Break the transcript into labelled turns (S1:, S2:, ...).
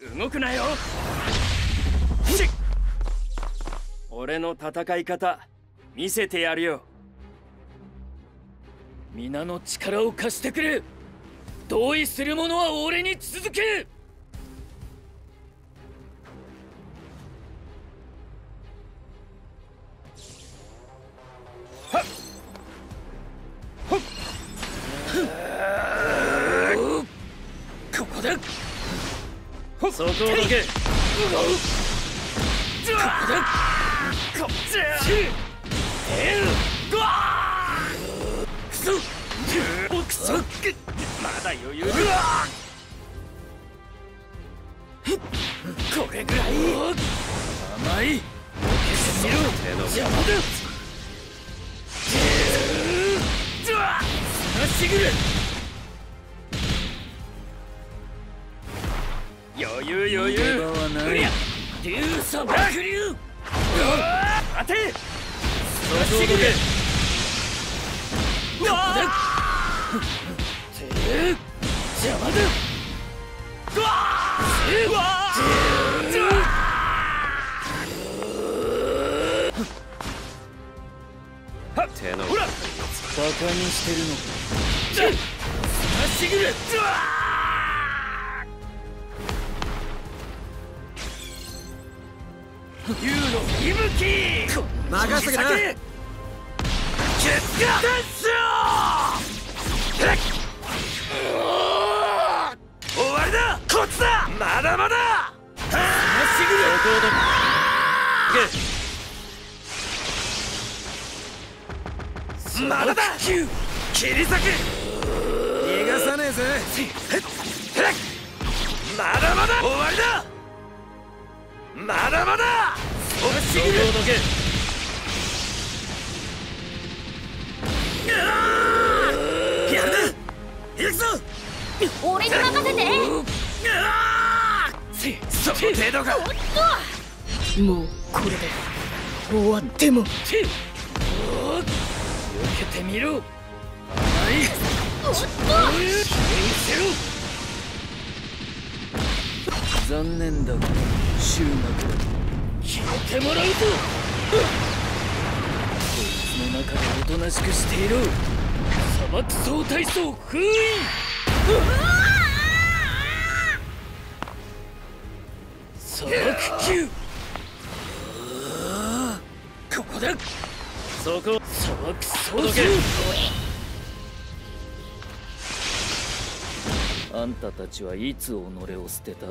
S1: 動くなよ。俺の戦い方見せてやるよ。皆の力を貸してくれ。同意する者は俺に続け。ここだそこをどけ。ここだこっちえうわくそくそまだ余裕だこれぐらい甘い受けてみろ邪魔だまっしぐる余裕余裕。無理や竜サバクリュウ当て邪魔だうわうわ手のほらバカにして。るのかまっしぐるうわまだまだまっしぐるまだだ切り裂く
S2: 逃がさねえぜ
S1: まだまだ終わりだまだ！まだまっしぐるやる！な行くぞ！
S3: 俺に任せて！
S1: その程度か！
S3: もうこれで終わっても。
S1: 避けてみろ甘い
S3: おっと
S1: 残念だが終幕だ。消えてもらうぞ。こいつの中でおとなしくしていろ。砂漠総体操封印。砂漠級。ここだ。そこ砂漠総体あんたたちはいつ己を捨てた？